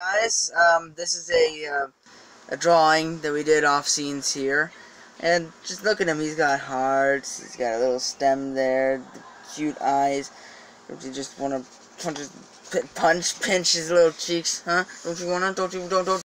Guys, um, this is a, uh, a drawing that we did off scenes here. And just look at him, he's got hearts, he's got a little stem there, the cute eyes. Don't you just want to punch, punch, pinch his little cheeks, huh? Don't you want to? Don't you, don't, don't,